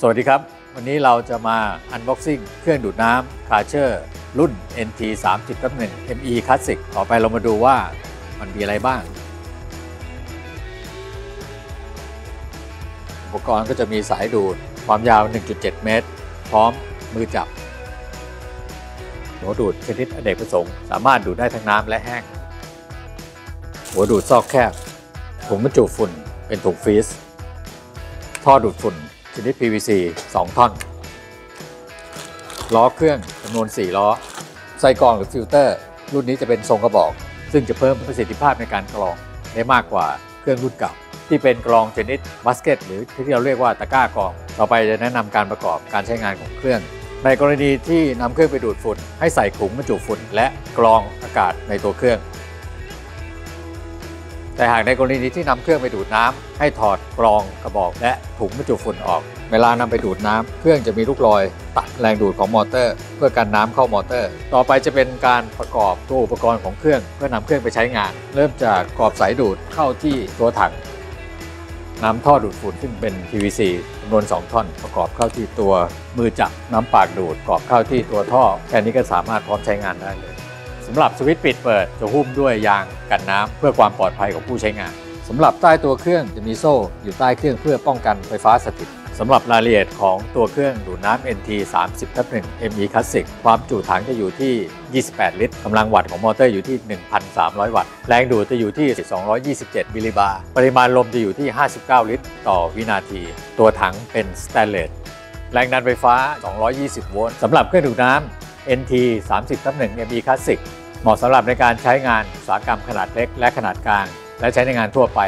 สวัสดีครับ วันนี้เราจะมา Unboxing เครื่องดูดน้ำ k a c h e r รุ่น NT 3 0 1 ME Classic ต่อไปเรามาดูว่ามันมีอะไรบ้าง อุปกรณ์ก็จะมีสายดูด ความยาว 1.7 เมตร พร้อมมือจับ หัวดูดชนิดอเนกประสงค์ สามารถดูดได้ทั้งน้ำและแห้ง หัวดูดซอกแคบ ถุงบรรจุฝุ่น เป็นถุง fleece ท่อดูดฝุ่น ชนิด PVC 2ท่อน ล้อเครื่องจำนวน 4 ล้อ ไส้กรองหรือฟิลเตอร์ รุ่นนี้จะเป็นทรงกระบอก ซึ่งจะเพิ่มประสิทธิภาพในการกรองได้มากกว่าเครื่องรุ่นเก่า ที่เป็นกรองชนิดบาสเกตหรือที่เราเรียกว่าตะกร้ากรอง ต่อไปจะแนะนำการประกอบการใช้งานของเครื่อง ในกรณีที่นำเครื่องไปดูดฝุ่นให้ใส่ถุงบรรจุฝุ่นและกรองอากาศในตัวเครื่อง แต่หากในกรณีที่นำเครื่องไปดูดน้ำให้ถอดกรองกระบอกและถุงบรรจุฝุ่นออก เวลานำไปดูดน้ำเครื่องจะมีลูกลอย ตัดแรงดูดของมอเตอร์ เพื่อกันน้ำเข้ามอเตอร์ ต่อไปจะเป็นการประกอบตัวอุปกรณ์ของเครื่อง เพื่อนำเครื่องไปใช้งาน เริ่มจากกรอบสายดูดเข้าที่ตัวถังน้ำท่อดูดฝุ่นซึ่งเป็น PVC จำนวน 2 ท่อน ประกอบเข้าที่ตัวมือจับน้ำปากดูด กรอบเข้าที่ตัวท่อ แค่นี้ก็สามารถพร้อมใช้งานได้เลย สำหรับสวิตช์ปิดเปิดจะหุ้มด้วยยางกันน้ำเพื่อความปลอดภัยของผู้ใช้งานสำหรับใต้ตัวเครื่องจะมีโซ่อยู่ใต้เครื่องเพื่อป้องกันไฟฟ้าสถิตสำหรับรายละเอียดของตัวเครื่องดูดน้ำ NT 30ทับ1 ME Classic ความจุถังจะอยู่ที่ 28 ลิตร กำลังวัตต์ของมอเตอร์อยู่ที่ 1,300 วัตต์ แรงดูดจะอยู่ที่ 227 มิลลิบาร์ ปริมาณลมจะอยู่ที่ 59 ลิตร ต่อวินาที ตัวถังเป็นสแตนเลส แรงดันไฟฟ้า 220 โวลต์ สำหรับเครื่องดูดน้ำ NT 30ทับ1 ME Classic เหมาะสำหรับในการใช้งานสาหกรรมขนาดเล็กและขนาดกลาง และใช้ในงานทั่วไป